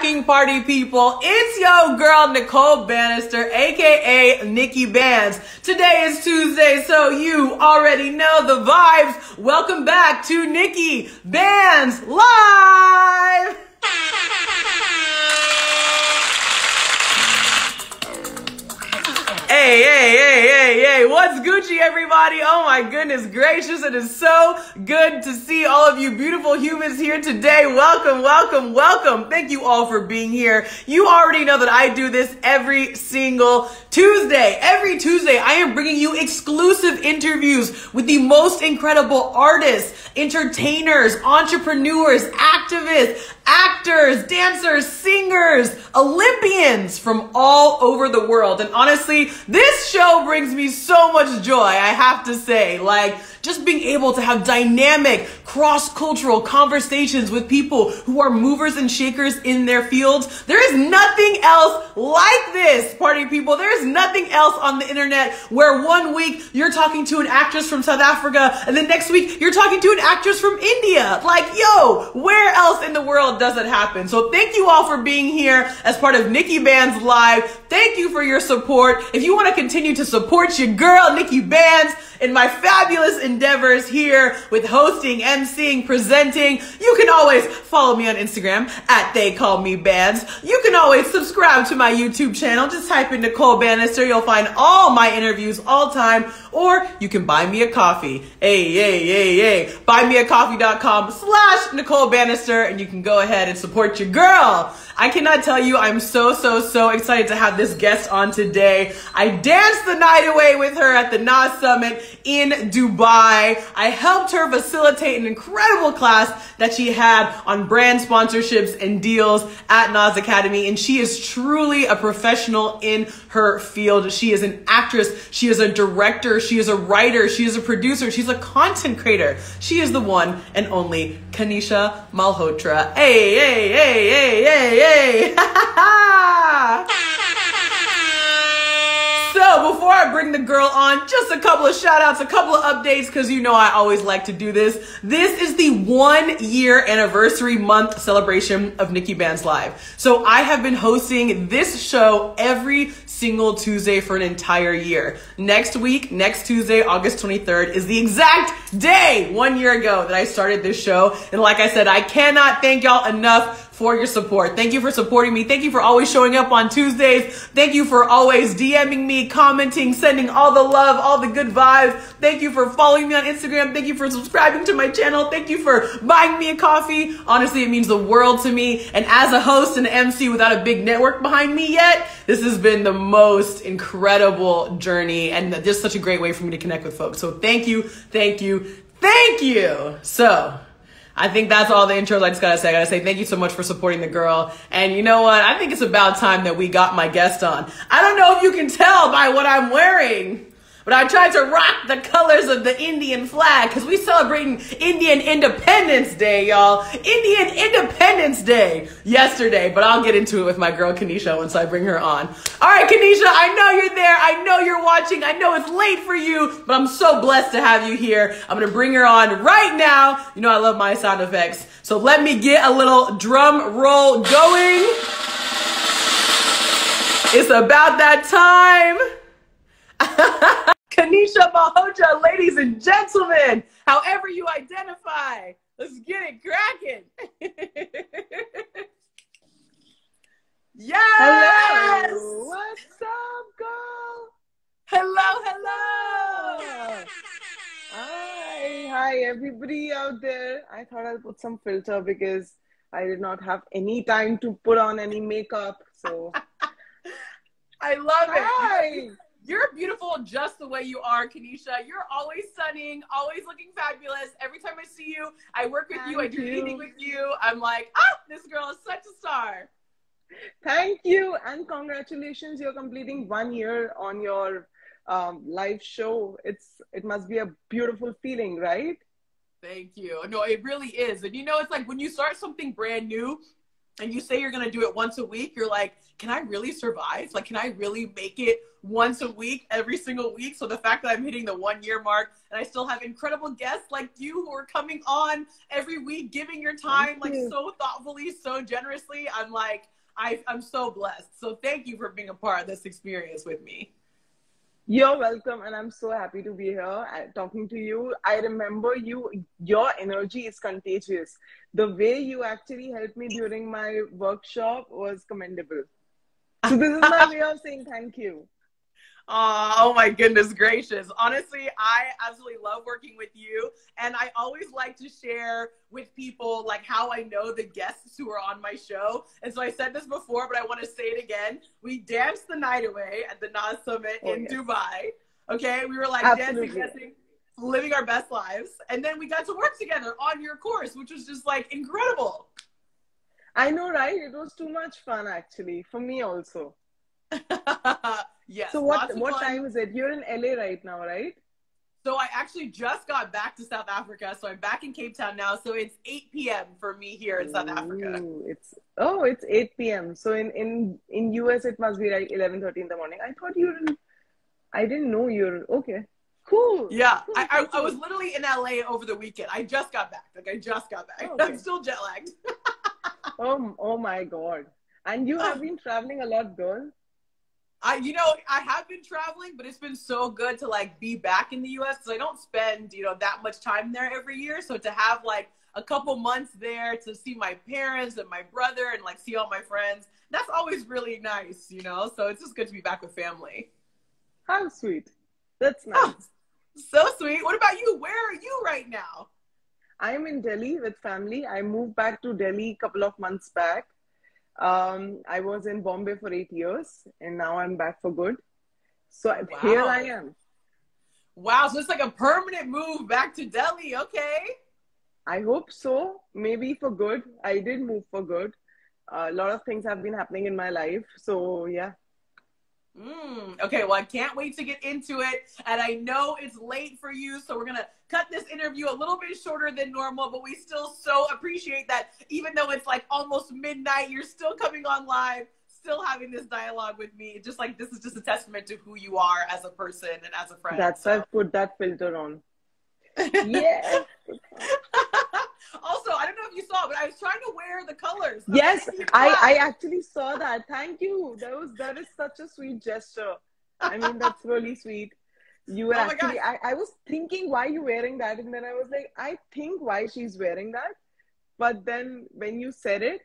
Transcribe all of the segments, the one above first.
party people? It's your girl Nicole Banister, aka Nikki Banz. Today is Tuesday, so you already know the vibes. Welcome back to Nikki Banz Live! Hey, hey, hey, hey, hey, what's Gucci, everybody? Oh my goodness gracious, it is so good to see all of you beautiful humans here today. Welcome, welcome, welcome. Thank you all for being here. You already know that I do this every single Tuesday. Every Tuesday, I am bringing you exclusive interviews with the most incredible artists, entertainers, entrepreneurs, activists, actors, dancers, singers, Olympians from all over the world. And honestly, this show brings me so much joy, I have to say. Like, just being able to have dynamic, cross-cultural conversations with people who are movers and shakers in their fields. There is nothing else like this, party people. There is nothing else on the internet where one week you're talking to an actress from South Africa and the next week you're talking to an actress from India. Like, yo, where else in the world does it happen? So thank you all for being here as part of Nikki Banz Live. Thank you for your support. If you want to continue to support your girl, Nikki Banz, in my fabulous endeavors here with hosting, emceeing, presenting. You can always follow me on Instagram at They Call Me Bands. You can always subscribe to my YouTube channel. Just type in Nicole Banister. You'll find all my interviews all time. Or you can buy me a coffee. Hey, hey, hey, hey. Buymeacoffee.com slash Nicole Banister and you can go ahead and support your girl. I cannot tell you, I'm so, so, so excited to have this guest on today. I danced the night away with her at the NAS Summit in Dubai. I helped her facilitate an incredible class that she had on brand sponsorships and deals at NAS Academy. And she is truly a professional in her field. She is an actress. She is a director. She is a writer. She is a producer. She's a content creator. She is the one and only Kanisha Malhotra. Hey, hey, hey, hey, hey, hey. so before I bring the girl on, just a couple of shout outs, a couple of updates, because you know I always like to do this. This is the one year anniversary month celebration of Nikki Banz Live. So I have been hosting this show every single Tuesday for an entire year. Next week, next Tuesday, August 23rd, is the exact day one year ago that I started this show. And like I said, I cannot thank y'all enough for your support. Thank you for supporting me. Thank you for always showing up on Tuesdays. Thank you for always DMing me, commenting, sending all the love, all the good vibes. Thank you for following me on Instagram. Thank you for subscribing to my channel. Thank you for buying me a coffee. Honestly, it means the world to me. And as a host and MC without a big network behind me yet, this has been the most incredible journey and just such a great way for me to connect with folks. So thank you, thank you, thank you. So I think that's all the intros I just gotta say. I gotta say thank you so much for supporting the girl. And you know what? I think it's about time that we got my guest on. I don't know if you can tell by what I'm wearing. But I tried to rock the colors of the Indian flag because we celebrating Indian Independence Day, y'all. Indian Independence Day yesterday, but I'll get into it with my girl Kanisha once I bring her on. All right, Kanisha, I know you're there. I know you're watching. I know it's late for you, but I'm so blessed to have you here. I'm going to bring her on right now. You know, I love my sound effects. So let me get a little drum roll going. It's about that time. Kanisha Malhotra, ladies and gentlemen, however you identify, let's get it cracking. yes! Hello! What's up, girl? Hello, hello! Hi, hi, everybody out there. I thought I'll put some filter because I did not have any time to put on any makeup. So I love it. You're beautiful just the way you are, Kanisha. You're always stunning, always looking fabulous. Every time I see you, I work with Thank you, I do you. anything with you. I'm like, ah, this girl is such a star. Thank you and congratulations. You're completing one year on your um, live show. It's it must be a beautiful feeling, right? Thank you. No, it really is. And you know, it's like when you start something brand new, and you say you're going to do it once a week, you're like, can I really survive? Like, can I really make it once a week, every single week? So the fact that I'm hitting the one year mark and I still have incredible guests like you who are coming on every week, giving your time like so thoughtfully, so generously, I'm like, I, I'm so blessed. So thank you for being a part of this experience with me. You're welcome, and I'm so happy to be here uh, talking to you. I remember you, your energy is contagious. The way you actually helped me during my workshop was commendable. So, this is my way of saying thank you. Oh my goodness gracious. Honestly, I absolutely love working with you. And I always like to share with people like how I know the guests who are on my show. And so I said this before, but I want to say it again. We danced the night away at the NAS Summit oh, in yes. Dubai. Okay. We were like absolutely. dancing, dancing, living our best lives. And then we got to work together on your course, which was just like incredible. I know, right? It was too much fun actually for me also. yes. So what what fun. time is it? You're in LA right now, right? So I actually just got back to South Africa. So I'm back in Cape Town now. So it's 8 p.m. for me here in South Ooh, Africa. It's oh, it's 8 p.m. So in in in US it must be like 11:30 in the morning. I thought you were in. I didn't know you're okay. Cool. Yeah, cool, I, I, I, was literally in LA over the weekend. I just got back. Like I just got back. Oh, okay. I'm still jet lagged. oh, oh my god! And you uh, have been traveling a lot, girl. I, you know, I have been traveling, but it's been so good to like be back in the U.S. because I don't spend, you know, that much time there every year. So to have like a couple months there to see my parents and my brother and like see all my friends, that's always really nice, you know. So it's just good to be back with family. How sweet! That's nice. Oh, so sweet. What about you? Where are you right now? I'm in Delhi with family. I moved back to Delhi a couple of months back. Um, I was in Bombay for eight years, and now I'm back for good. So wow. here I am. Wow, so it's like a permanent move back to Delhi. Okay. I hope so. Maybe for good. I did move for good. Uh, a lot of things have been happening in my life. So yeah. Mm, okay, well, I can't wait to get into it. And I know it's late for you, so we're going to cut this interview a little bit shorter than normal, but we still so appreciate that even though it's like almost midnight, you're still coming on live, still having this dialogue with me. Just like this is just a testament to who you are as a person and as a friend. That's so. I put that filter on. yeah. also, I don't know if you saw, but I was trying to wear the colors. Yes, I, I actually saw that. Thank you. That was that is such a sweet gesture. I mean, that's really sweet. You were oh actually I, I was thinking why you wearing that, and then I was like, I think why she's wearing that. But then when you said it,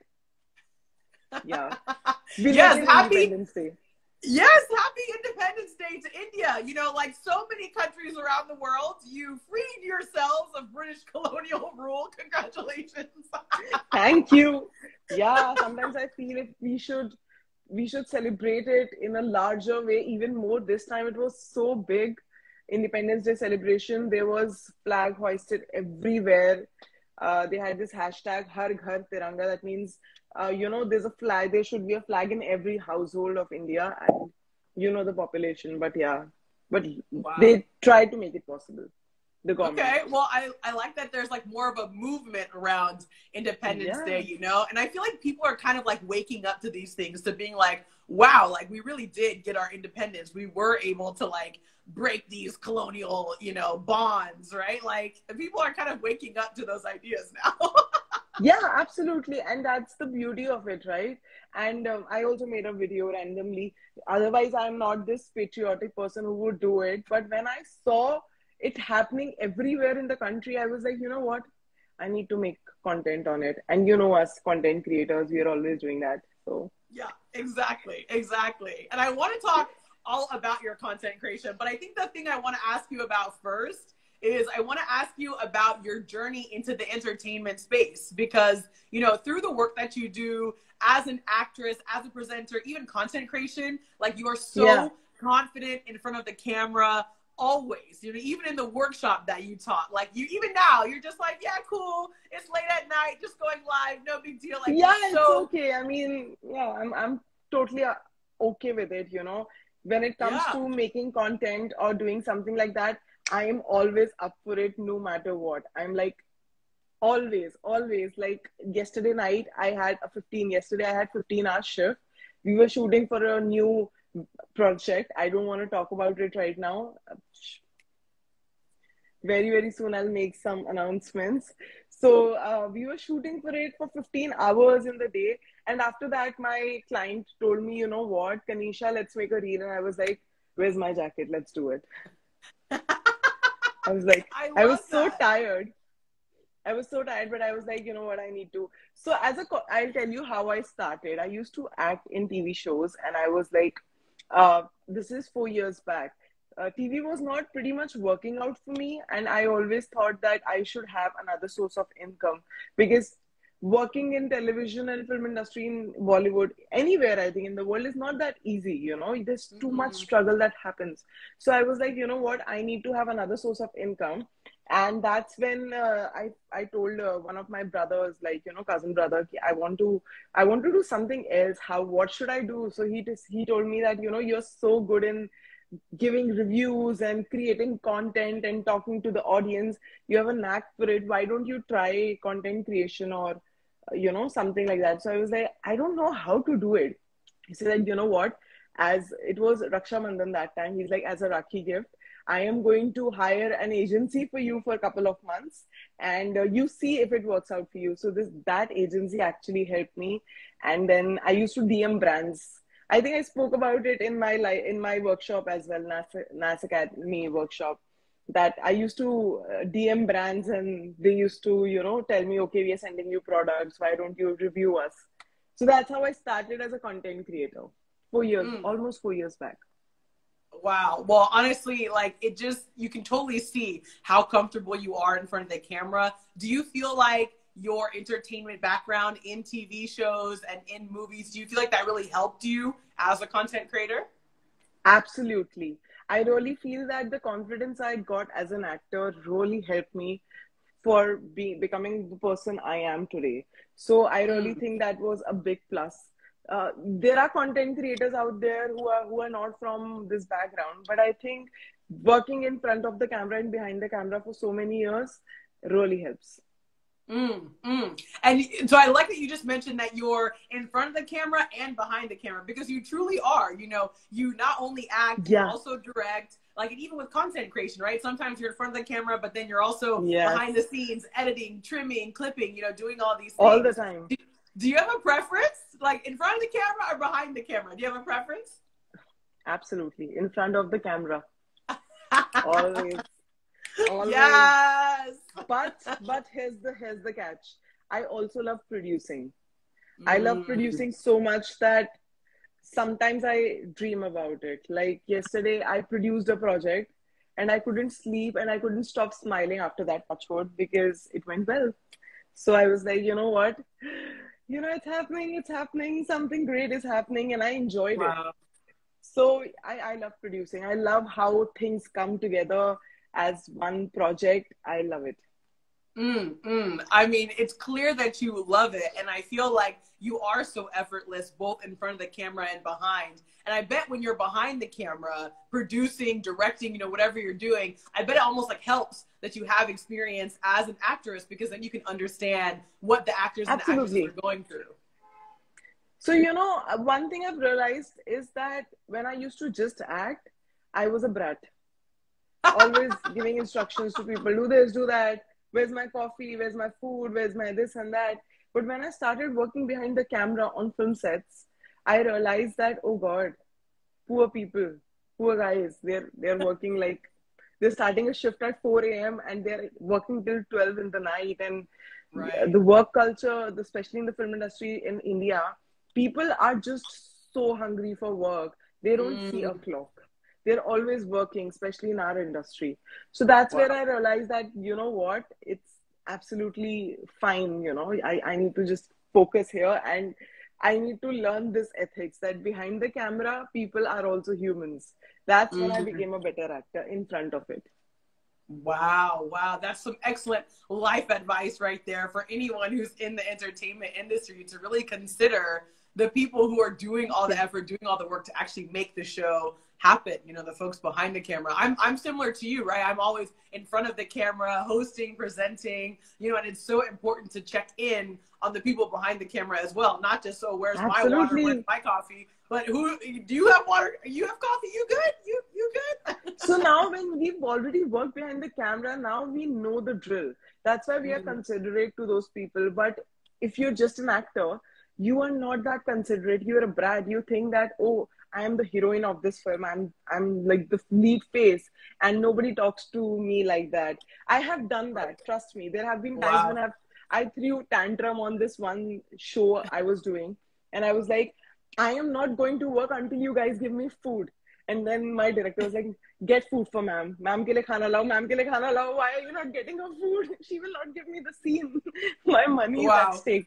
yeah. yes, happy Independence Day. Yes, happy Independence Day to India. You know, like so many countries around the world, you freed yourselves of British colonial rule. Congratulations. Thank you. Yeah, sometimes I feel if we should we should celebrate it in a larger way, even more. This time it was so big. Independence Day celebration. There was flag hoisted everywhere. Uh, they had this hashtag Har Ghar Tiranga. That means uh, you know, there's a flag, there should be a flag in every household of India and you know the population, but yeah. But wow. they try to make it possible. The government. Okay, well, I, I like that there's like more of a movement around Independence yeah. Day, you know? And I feel like people are kind of like waking up to these things, to being like, wow, like we really did get our independence. We were able to like break these colonial, you know, bonds, right? Like people are kind of waking up to those ideas now. yeah absolutely. And that's the beauty of it right? And um, i also made a video randomly. Otherwise i'm not this patriotic person who would do it. But when i saw it happening everywhere in the country i was like you know what? I need to make content on it. And you know us content creators we are always doing that. So yeah exactly exactly and i want to talk all about your content creation but i think the thing i want to ask you about first is I want to ask you about your journey into the entertainment space because, you know, through the work that you do as an actress, as a presenter, even content creation, like you are so yeah. confident in front of the camera always you know even in the workshop that you taught like you even now you're just like yeah cool it's late at night just going live no big deal like yeah so- it's okay i mean yeah i'm i'm totally uh, okay with it you know when it comes yeah. to making content or doing something like that I am always up for it no matter what. I'm like, Always, always. Like yesterday night, I had a 15. Yesterday, I had 15 hour shift. We were shooting for a new project. I don't want to talk about it right now. Very, very soon, I'll make some announcements. So uh, we were shooting for it for 15 hours in the day. And after that, my client told me, you know what, Kanisha, let's make a reel. And I was like, where's my jacket? Let's do it. I was like, I, I was that. so tired. I was so tired, but I was like, you know what, I need to. So as a, I'll tell you how I started. I used to act in TV shows, and I was like, uh, this is four years back. Uh, TV was not pretty much working out for me, and I always thought that I should have another source of income because working in television and film industry in Bollywood, anywhere I think in the world is not that easy. You know, there's too mm-hmm. much struggle that happens. So I was like, you know what, I need to have another source of income, and that's when uh, I I told uh, one of my brothers, like you know, cousin brother, I want to I want to do something else. How what should I do? So he just he told me that you know you're so good in giving reviews and creating content and talking to the audience. You have a knack for it. Why don't you try content creation or you know something like that? So i was like i don't know how to do it. He said you know what? As it was raksha bandhan that time he's like as a rakhi gift i am going to hire an agency for you for a couple of months and uh, you see if it works out for you. So this that agency actually helped me. And then i used to dm brands I think I spoke about it in my li- in my workshop as well, NASA, NAS Academy workshop. That I used to uh, DM brands and they used to, you know, tell me, okay, we are sending you products. Why don't you review us? So that's how I started as a content creator. Four years, mm. almost four years back. Wow. Well, honestly, like it just, you can totally see how comfortable you are in front of the camera. Do you feel like your entertainment background in TV shows and in movies, do you feel like that really helped you as a content creator? Absolutely. I really feel that the confidence I got as an actor really helped me for be, becoming the person I am today. So I really mm. think that was a big plus. Uh, there are content creators out there who are who are not from this background, but I think working in front of the camera and behind the camera for so many years really helps. Mm, mm. And so I like that you just mentioned that you're in front of the camera and behind the camera because you truly are. You know, you not only act, yeah. you also direct. Like, and even with content creation, right? Sometimes you're in front of the camera, but then you're also yes. behind the scenes, editing, trimming, clipping. You know, doing all these things all the time. Do, do you have a preference, like in front of the camera or behind the camera? Do you have a preference? Absolutely, in front of the camera. Always. Always. Yes. But but here's the here's the catch. I also love producing. Mm. I love mm. producing so much that sometimes I dream about it. Like yesterday, I produced a project and I couldn't sleep and I couldn't stop smiling after that touchwood because it went well. So I was like, you know what? You know, it's happening, it's happening, something great is happening, and I enjoyed wow. it. So I, I love producing. I love how things come together as one project. I love it. Mm, mm. I mean, it's clear that you love it. And I feel like you are so effortless, both in front of the camera and behind. And I bet when you're behind the camera, producing, directing, you know, whatever you're doing, I bet it almost like helps that you have experience as an actress because then you can understand what the actors Absolutely. and the actresses are going through. So, you know, one thing I've realized is that when I used to just act, I was a brat always giving instructions to people do this, do that. Where's my coffee? Where's my food? Where's my this and that? But when I started working behind the camera on film sets, I realized that, oh God, poor people, poor guys, they're, they're working like, they're starting a shift at 4 a.m. and they're working till 12 in the night. And right. the work culture, especially in the film industry in India, people are just so hungry for work. They don't mm. see a clock they're always working especially in our industry so that's wow. where i realized that you know what it's absolutely fine you know I, I need to just focus here and i need to learn this ethics that behind the camera people are also humans that's mm-hmm. when i became a better actor in front of it Wow, wow. That's some excellent life advice right there for anyone who's in the entertainment industry to really consider the people who are doing all the effort, doing all the work to actually make the show happen. You know, the folks behind the camera. I'm I'm similar to you, right? I'm always in front of the camera, hosting, presenting. You know, and it's so important to check in on the people behind the camera as well. Not just so where's Absolutely. my water, where's my coffee, but who do you have water? You have coffee? You good? You you good? so now when we've already worked behind the camera, now we know the drill. That's why we are Mm. considerate to those people. But if you're just an actor, you are not that considerate. You're a brat. You think that, oh, I am the heroine of this film. I'm I'm like the lead face, and nobody talks to me like that. I have done that. Trust me. There have been times Wow. when I've I threw tantrum on this one show I was doing, and I was like, I am not going to work until you guys give me food. And then my director was like, get food for ma'am. Ma'am ke liye khana lao, ma'am ke liye khana lao. Why are you not getting her food? She will not give me the scene. my money Wow. is at stake.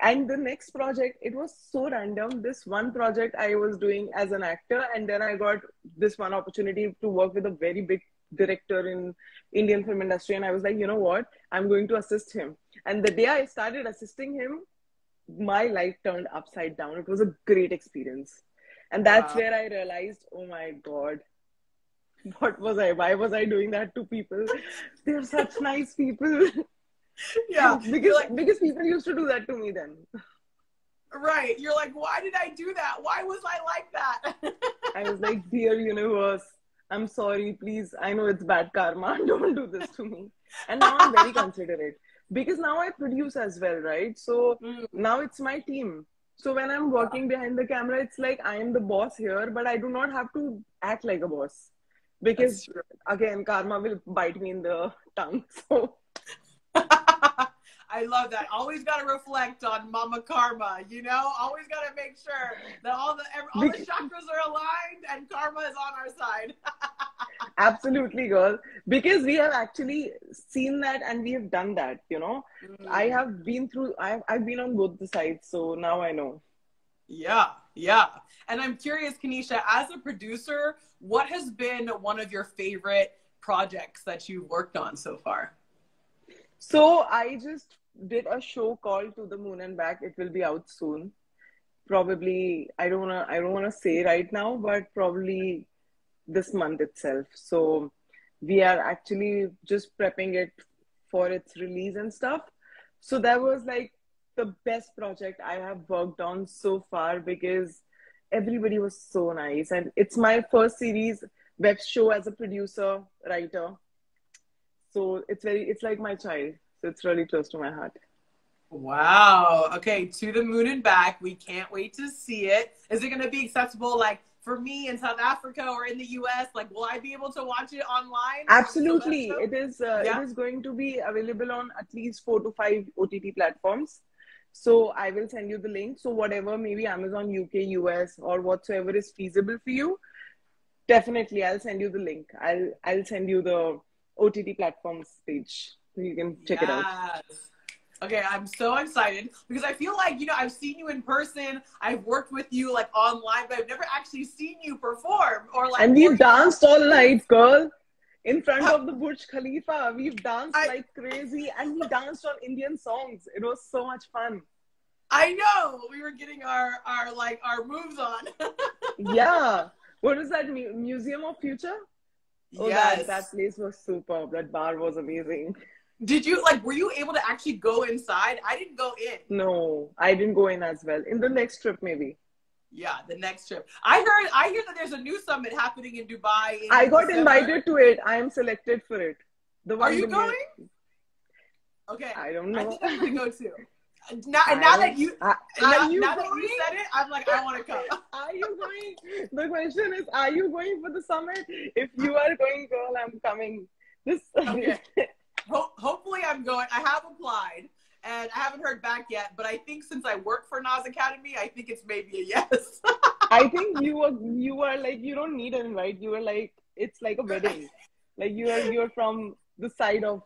And the next project, it was so random. This one project I was doing as an actor, and then I got this one opportunity to work with a very big director in Indian film industry. And I was like, you know what? I'm going to assist him. And the day I started assisting him, my life turned upside down. It was a great experience. And that's Wow. where I realized, oh my God, what was I? Why was I doing that to people? They're such nice people. yeah, because, like, because people used to do that to me then. right. You're like, why did I do that? Why was I like that? I was like, dear universe, I'm sorry, please. I know it's bad karma. Don't do this to me. And now I'm very considerate because now I produce as well, right? So Mm. now it's my team. So when I'm working behind the camera, it's like I am the boss here, but I do not have to act like a boss because again, karma will bite me in the tongue. So I love that. Always got to reflect on Mama Karma. You know, always got to make sure that all the all the chakras are aligned and karma is on our side. absolutely, girl, because we have actually seen that and we have done that. You know, I mm. have been through. I've I've been on both the sides, so now I know. Yeah, yeah. And I'm curious, Kanisha, as a producer, what has been one of your favorite projects that you've worked on so far? So I just did a show called To the Moon and Back. It will be out soon. Probably I don't wanna I don't wanna say right now, but probably this month itself. So we are actually just prepping it for its release and stuff. So that was like the best project I have worked on so far because everybody was so nice. And it's my first series web show as a producer, writer. So it's very it's like my child. So it's really close to my heart. Wow. Okay, to the moon and back. We can't wait to see it. Is it going to be accessible like for me in South Africa or in the US? Like, will I be able to watch it online? Absolutely. It is uh, Yeah. it is going to be available on at least four to five OTT platforms. So I will send you the link. So whatever, maybe Amazon UK, US, or whatsoever is feasible for you, definitely I'll send you the link. I'll I'll send you the OTT platforms page. You can check it out. Okay, I'm so excited because I feel like, you know, I've seen you in person, I've worked with you like online, but I've never actually seen you perform or like. And we've danced all night, girl. In front of the Burj Khalifa, we've danced I- like crazy, and we danced on Indian songs. It was so much fun. I know we were getting our our like our moves on. Yeah. What is that Museum of Future? Oh, yes. that, that place was superb. That bar was amazing. Did you like? Were you able to actually go inside? I didn't go in. No, I didn't go in as well. In the next trip, maybe. Yeah, the next trip. I heard. I hear that there's a new summit happening in Dubai. in I got December. invited to it. I am selected for it. The one. Are you going? Okay. I don't I know. think I'm gonna go too. Now, I now that you Are, now, you now that you said it, I'm like, I want to come. Are you going? The question is, are you going for the summit? If you are going, girl, I'm coming. This. Okay. Ho- hopefully, I'm going. I have applied, and I haven't heard back yet. But I think since I work for Nas Academy, I think it's maybe a yes. I think you are you are like you don't need an invite. You are like it's like a wedding. Like you are you're from the side of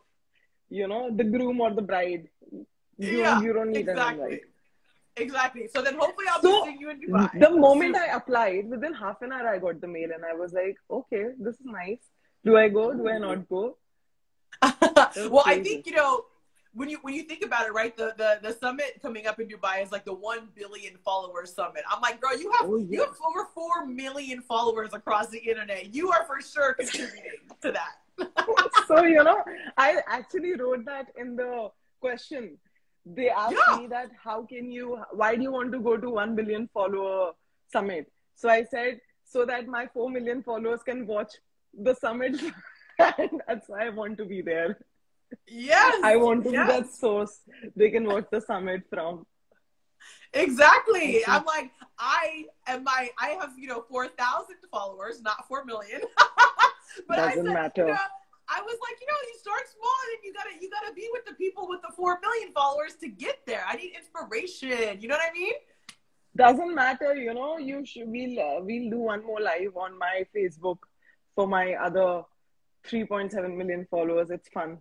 you know the groom or the bride. You Yeah, you don't need an invite. Exactly. So then, hopefully, I'll So, be seeing you in Dubai. The moment I applied, within half an hour I got the mail and I was like, okay, this is nice. Do I go? Do I not go? well, I think you know when you when you think about it, right? The the the summit coming up in Dubai is like the one billion followers summit. I'm like, girl, you have Oh, yeah. you have over four million followers across the internet. You are for sure contributing to that. so you know, I actually wrote that in the question. They asked Yeah. me that how can you why do you want to go to 1 billion follower summit? So I said so that my 4 million followers can watch the summit and that's why I want to be there. Yes, I want to yes. be that source they can watch the summit from. Exactly. I'm like, I am my I have, you know, four thousand followers, not four million. but Doesn't I said, matter. You know, I was like, you know, you start small and you gotta you gotta be with the people with the four million followers to get there. I need inspiration. You know what I mean? Doesn't matter, you know. You should. We'll uh, we'll do one more live on my Facebook for my other 3.7 million followers. It's fun.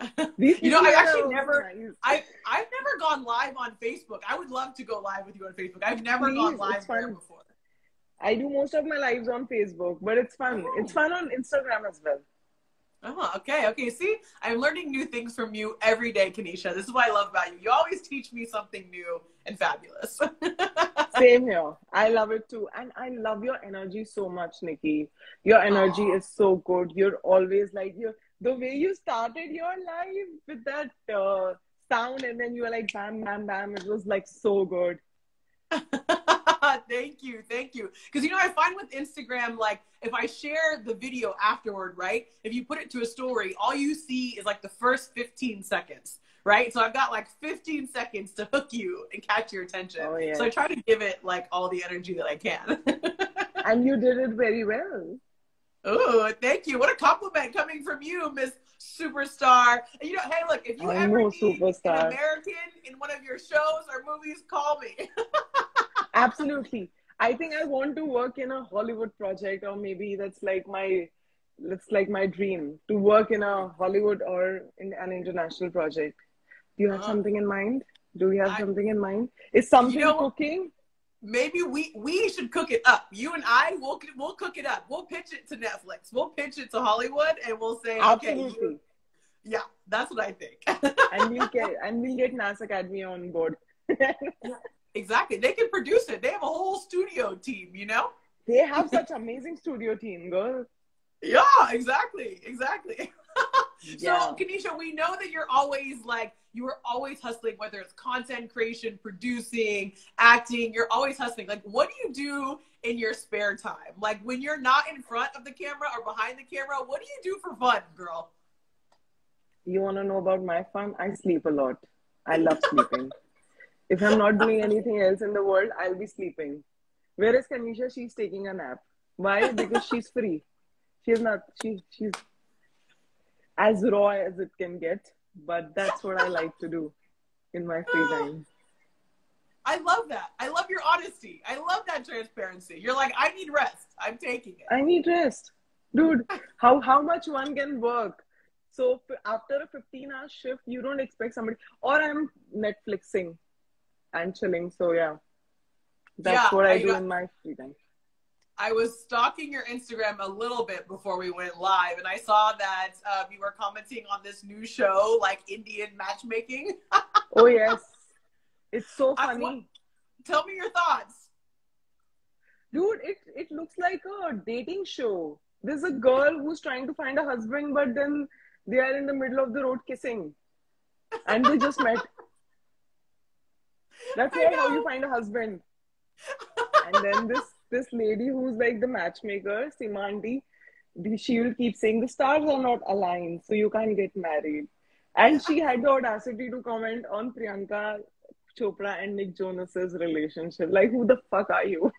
These You know, I've actually never- nice. I I've never gone live on Facebook. I would love to go live with you on Facebook. I've never Please, gone live there before. I do most of my lives on Facebook, but it's fun. Oh. It's fun on Instagram as well. Oh, okay, okay. See, I'm learning new things from you every day, Kanisha. This is what I love about you. You always teach me something new and fabulous. Same here. I love it too. And I love your energy so much, Nikki. Your energy Aw. is so good. You're always like you the way you started your life with that uh, sound and then you were like bam bam bam. It was like so good. thank you, thank you. Because you know, I find with Instagram, like if I share the video afterward, right? If you put it to a story, all you see is like the first 15 seconds, right? So I've got like 15 seconds to hook you and catch your attention. Oh, yeah. So I try to give it like all the energy that I can. And you did it very well. Oh, thank you. What a compliment coming from you, Miss Superstar. And you know, hey, look, if you I ever need superstar. an American in one of your shows or movies, call me. Absolutely. I think I want to work in a Hollywood project, or maybe that's like my that's like my dream to work in a Hollywood or in an international project. Do you have Uh, something in mind? Do we have I- something in mind? Is something know- cooking? Maybe we we should cook it up. You and I will we'll cook it up. We'll pitch it to Netflix. We'll pitch it to Hollywood, and we'll say, okay, you, yeah, that's what I think. and we'll get and we'll get NASA Academy on board. Exactly. They can produce it. They have a whole studio team. You know. they have such amazing studio team, girl. Yeah, exactly, exactly. Yeah. So, Kanisha, we know that you're always like, you are always hustling, whether it's content creation, producing, acting, you're always hustling. Like, what do you do in your spare time? Like, when you're not in front of the camera or behind the camera, what do you do for fun, girl? You want to know about my fun? I sleep a lot. I love sleeping. if I'm not doing anything else in the world, I'll be sleeping. Whereas Kanisha, she's taking a nap. Why? Because she's free. She's not. She she's as raw as it can get. But that's what I like to do in my free time. I love that. I love your honesty. I love that transparency. You're like, I need rest. I'm taking it. I need rest, dude. How how much one can work? So after a 15 hour shift, you don't expect somebody. Or I'm Netflixing and chilling. So yeah, that's Yeah, what I I do got- in my free time. I was stalking your Instagram a little bit before we went live, and I saw that um, you were commenting on this new show, like Indian matchmaking. Oh yes, it's so funny, Tell me your thoughts. dude. It it looks like a dating show. There's a girl who's trying to find a husband, but then they are in the middle of the road kissing, and they just met. That's how you find a husband. and then this this lady who's like the matchmaker, Sima Aunty, the- she will keep saying the stars are not aligned, so you can't get married. And she had the audacity to comment on Priyanka Chopra and Nick Jonas's relationship. Like, who the fuck are you?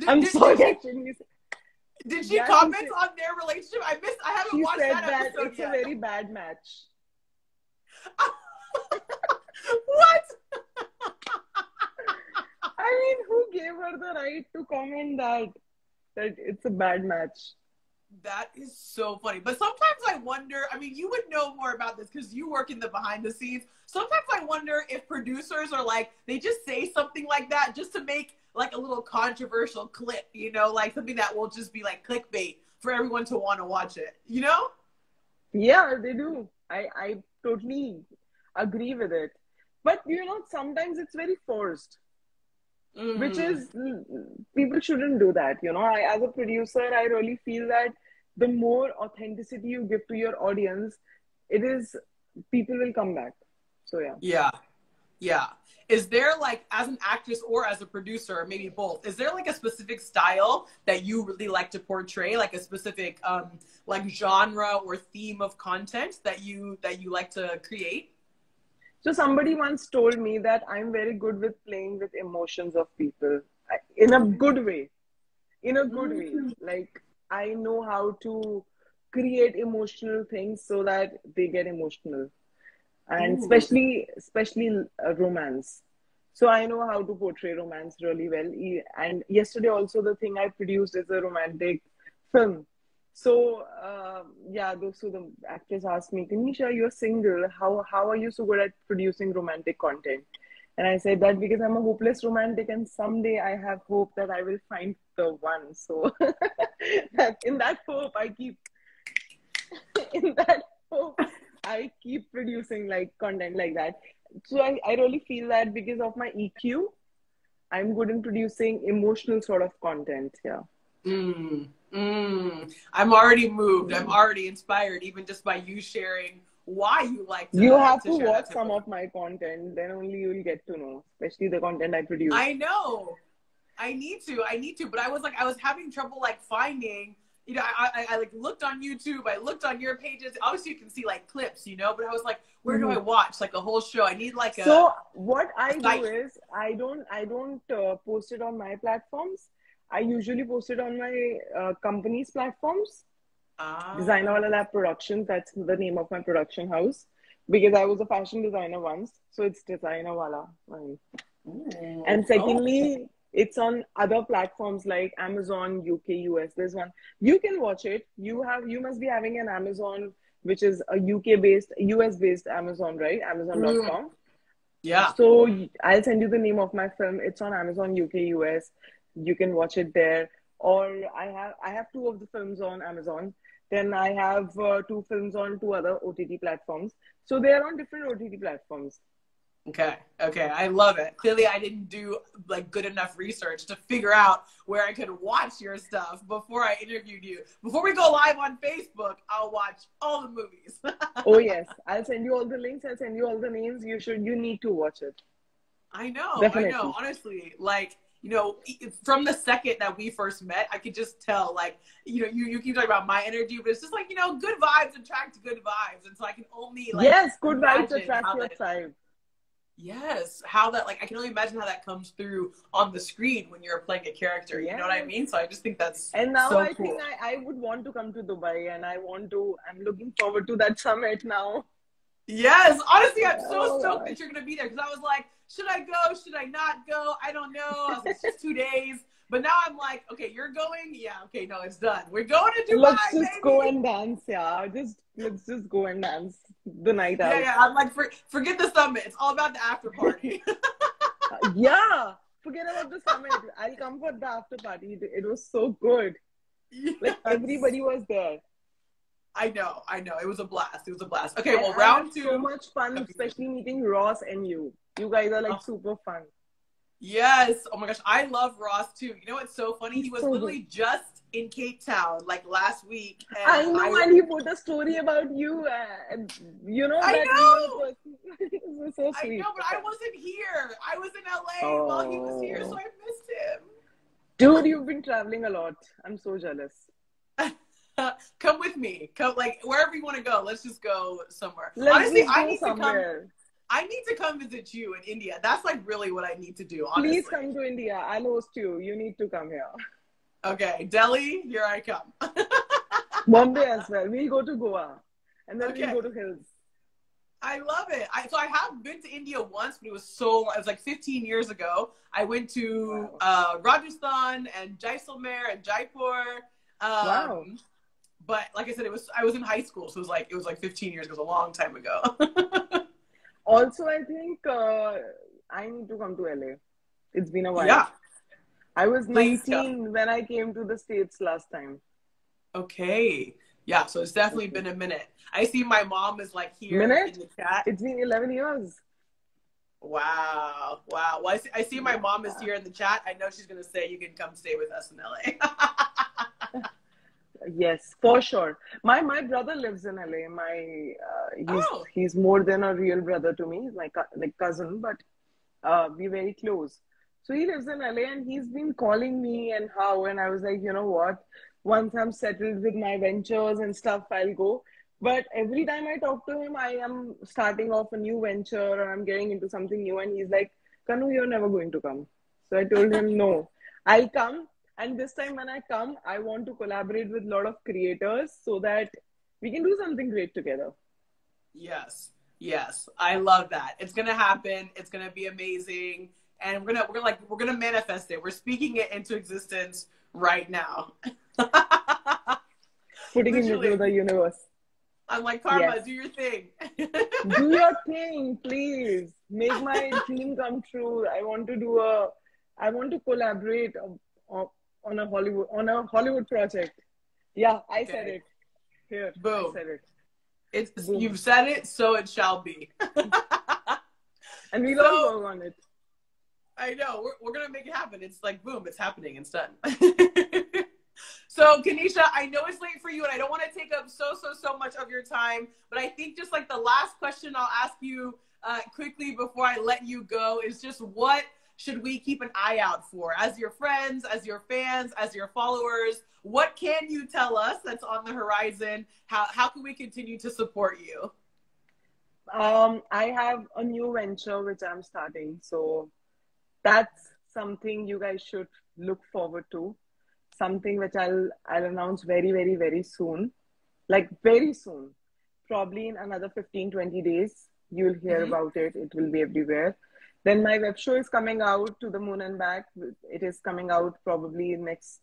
Did, I'm did, sorry, Did she, did she Yeah, comment said- on their relationship? I missed. I haven't She watched said that, that episode it's yet. a very bad match. what? I mean, who gave her the right to comment that that it's a bad match? That is so funny. But sometimes I wonder, I mean, you would know more about this because you work in the behind the scenes. Sometimes I wonder if producers are like, they just say something like that just to make like a little controversial clip, you know, like something that will just be like clickbait for everyone to want to watch it, you know? Yeah, they do. I I totally agree with it. But you know, sometimes it's very forced. Mm. Which is people shouldn't do that. You know, I as a producer, I really feel that the more authenticity you give to your audience, it is people will come back. So yeah. Yeah. Yeah. Is there like as an actress or as a producer, maybe both, is there like a specific style that you really like to portray, like a specific um like genre or theme of content that you that you like to create? So somebody once told me that I'm very good with playing with emotions of people in a good way. In a good mm-hmm. way. Like I know how to create emotional things so that they get emotional. And Ooh. especially especially uh, romance. So I know how to portray romance really well. And yesterday also the thing I produced is a romantic film so uh, yeah, those so the actors asked me, Kanisha, you're single. How how are you so good at producing romantic content? And I said that because I'm a hopeless romantic, and someday I have hope that I will find the one. So in that hope, I keep in that hope, I keep producing like content like that. So I, I really feel that because of my EQ, I'm good in producing emotional sort of content. Yeah. Mm. Mm, I'm already moved. I'm already inspired, even just by you sharing why you like. To, you have to, to watch some of my content, then only you'll get to know, especially the content I produce. I know. I need to. I need to. But I was like, I was having trouble like finding. You know, I, I, I like looked on YouTube. I looked on your pages. Obviously, you can see like clips. You know, but I was like, where mm-hmm. do I watch like a whole show? I need like a. So what I do is I don't I don't uh, post it on my platforms. I usually post it on my uh, company's platforms. Ah. Designer Wala Lab Productions, that's the name of my production house. Because I was a fashion designer once, so it's Designer Wala. And secondly, oh. it's on other platforms like Amazon, UK, US. There's one. You can watch it. You have you must be having an Amazon, which is a UK based, US based Amazon, right? Amazon.com. Mm. Yeah. So I'll send you the name of my film. It's on Amazon, UK, US you can watch it there. Or i have i have two of the films on amazon. Then i have uh, two films on two other ott platforms. So they are on different ott platforms. Okay. Okay. I love it. Clearly i didn't do like good enough research to figure out where i could watch your stuff before i interviewed you. Before we go live on facebook i'll watch all the movies. Oh yes. I'll send you all the links. I'll send you all the names. You should you need to watch it. I know. Definitely. i know. Honestly like you know, from the second that we first met, I could just tell, like, you know, you, you keep talking about my energy, but it's just like, you know, good vibes attract good vibes. And so I can only, like, yes, good vibes attract your tribe. Yes, how that, like, I can only imagine how that comes through on the screen when you're playing a character. You know what I mean? So I just think that's and now so I cool. think I, I would want to come to Dubai, and I want to. I'm looking forward to that summit now. Yes, honestly, I'm so stoked that you're gonna be there because I was like, should I go? Should I not go? I don't know. I was like, it's just two days. But now I'm like, okay, you're going. Yeah, okay, no, it's done. We're going to Dubai. Let's just baby. go and dance. Yeah, just let's just go and dance the night out. Yeah, yeah. I'm like, for, forget the summit. It's all about the after party. yeah, forget about the summit. I'll come for the after party. It was so good. Yes. Like everybody was there. I know, I know. It was a blast. It was a blast. Okay, well, round two. So much fun, especially meeting Ross and you. You guys are like oh. super fun. Yes. Oh my gosh, I love Ross too. You know what's so funny? He was so literally good. just in Cape Town like last week. I know, I, and he put a story about you, and you know. I know. Was, so I know, but I wasn't here. I was in LA oh. while he was here, so oh. I missed him. Dude, you've been traveling a lot. I'm so jealous. come with me. Come like wherever you want to go. Let's just go somewhere. Let's Honestly, I need somewhere. to come. I need to come visit you in India. That's like really what I need to do. Honestly. Please come to India. I'll host you. You need to come here. Okay, Delhi, here I come. Bombay as well. We'll go to Goa, and then okay. we'll go to hills. I love it. I, so I have been to India once, but it was so it was like 15 years ago. I went to wow. uh, Rajasthan and Jaisalmer and Jaipur. Um, wow. But like I said, it was I was in high school, so it was like it was like 15 years. It was a long time ago. also, I think uh, I need to come to LA. It's been a while. Yeah. I was 19 when I came to the States last time. Okay. Yeah, so it's definitely been a minute. I see my mom is like here Minute? in the chat. It's been 11 years. Wow, wow. Well, I see, I see my mom is here in the chat. I know she's gonna say you can come stay with us in LA. Yes, for sure. My my brother lives in LA. My uh, he's Oh. he's more than a real brother to me. He's my like cousin, but uh, we're very close. So he lives in LA, and he's been calling me and how. And I was like, you know what? Once I'm settled with my ventures and stuff, I'll go. But every time I talk to him, I am starting off a new venture or I'm getting into something new, and he's like, Kanu, you're never going to come. So I told him, no, I'll come. And this time when I come, I want to collaborate with a lot of creators so that we can do something great together. yes, yes. I love that. It's gonna happen. It's gonna be amazing. And we're gonna we're like we're gonna manifest it. We're speaking it into existence right now. Putting it into the universe. I'm like, Karma, Yes. do your thing. do your thing, please. Make my dream come true. I want to do a, I want to collaborate um, um, on, a Hollywood on a Hollywood project. Yeah, I said it. Here, Boom. I said it. It's Boom. you've said it, so it shall be. And we'll So- work on it. I know. We're, we're gonna make it happen. It's like boom, it's happening. It's done. so Kanisha, I know it's late for you, and I don't want to take up so so so much of your time. But I think just like the last question I'll ask you uh, quickly before I let you go is just what should we keep an eye out for as your friends, as your fans, as your followers? What can you tell us that's on the horizon? How how can we continue to support you? Um, I have a new venture which I'm starting, so that's something you guys should look forward to. Something which I'll I'll announce very very very soon, like very soon, probably in another 15 20 days. You'll hear Mhm. about it. It will be everywhere. Then my web show is coming out to the moon and back. It is coming out probably next,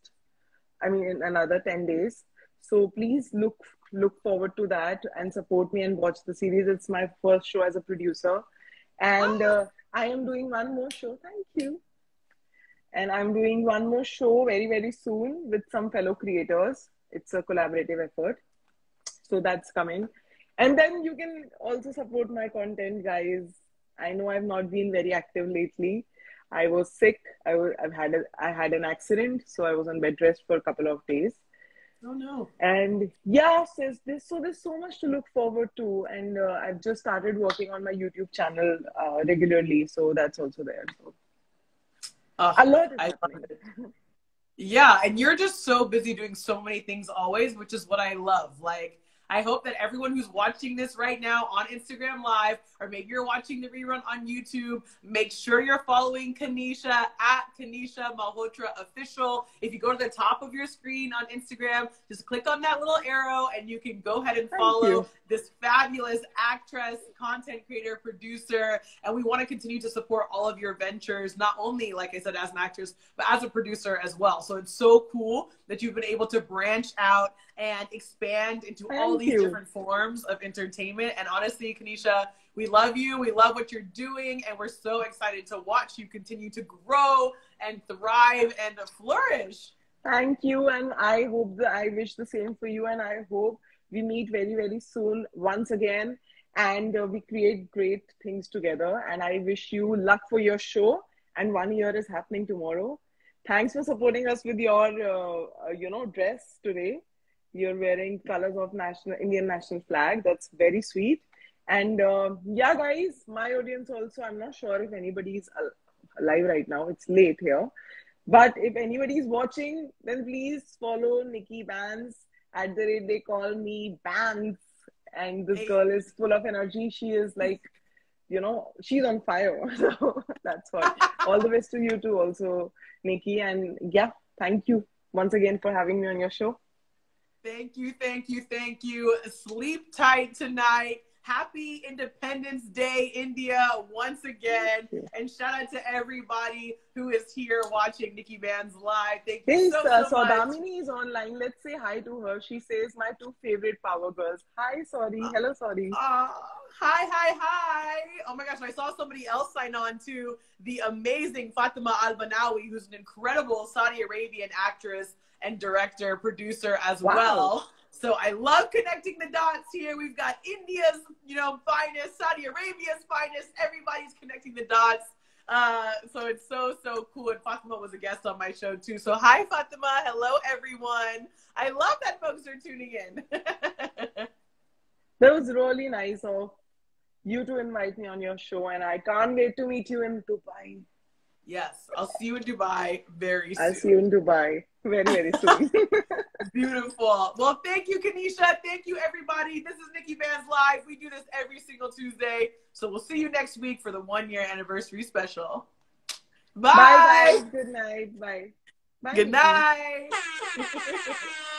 I mean, in another 10 days. So please look look forward to that and support me and watch the series. It's my first show as a producer, and uh, I am doing one more show. Thank you. And I'm doing one more show very very soon with some fellow creators. It's a collaborative effort, so that's coming. And then you can also support my content, guys. I know I've not been very active lately. I was sick. I I've had a, I had an accident, so I was on bed rest for a couple of days. Oh no. And yeah, so there's so there's so much to look forward to, and uh, I've just started working on my YouTube channel uh, regularly, so that's also there. So Uh, a lot is I love it. Yeah, and you're just so busy doing so many things always, which is what I love. Like, I hope that everyone who's watching this right now on Instagram Live, or maybe you're watching the rerun on YouTube, make sure you're following Kanisha at Kanisha Malhotra Official. If you go to the top of your screen on Instagram, just click on that little arrow and you can go ahead and follow this fabulous actress, content creator, producer. And we want to continue to support all of your ventures, not only, like I said, as an actress, but as a producer as well. So it's so cool that you've been able to branch out and expand into all these you. different forms of entertainment. And honestly, Kanisha, we love you. We love what you're doing. And we're so excited to watch you continue to grow and thrive and flourish. Thank you, and I hope that I wish the same for you, and I hope we meet very very soon once again, and uh, we create great things together. And I wish you luck for your show. And one year is happening tomorrow. Thanks for supporting us with your uh, uh, you know dress today. You're wearing colors of national Indian national flag. That's very sweet. And uh, yeah, guys, my audience also. I'm not sure if anybody's al- alive right now. It's late here. But if anybody is watching, then please follow Nikki Banz at the rate they call me Banz. And this Hey. girl is full of energy. She is like, you know, she's on fire. So that's what. All the best to you too, also, Nikki. And yeah, thank you once again for having me on your show. Thank you, thank you, thank you. Sleep tight tonight. Happy Independence Day, India, once again. And shout out to everybody who is here watching Nikki Banz live. Thank you so, so, so much. Saudamini is online. Let's say hi to her. She says my two favorite power girls. Hi, sorry. Uh, Hello, sorry. Aw, Hi, hi, hi. Oh my gosh, I saw somebody else sign on to the amazing Fatima Al Banawi, who's an incredible Saudi Arabian actress and director, producer as wow. well. So I love connecting the dots here. We've got India's, you know, finest, Saudi Arabia's finest. Everybody's connecting the dots. Uh, so it's so, so cool. And Fatima was a guest on my show too. So hi, Fatima. Hello, everyone. I love that folks are tuning in. that was really nice of you to invite me on your show. And I can't wait to meet you in Dubai. Yes, I'll see you in Dubai very soon. I'll see you in Dubai very, very soon. Beautiful. Well, thank you, Kanisha. Thank you, everybody. This is Nikki Banz Live. We do this every single Tuesday. So we'll see you next week for the one year anniversary special. Bye. Bye, guys. Good night. Bye. Bye. Good night.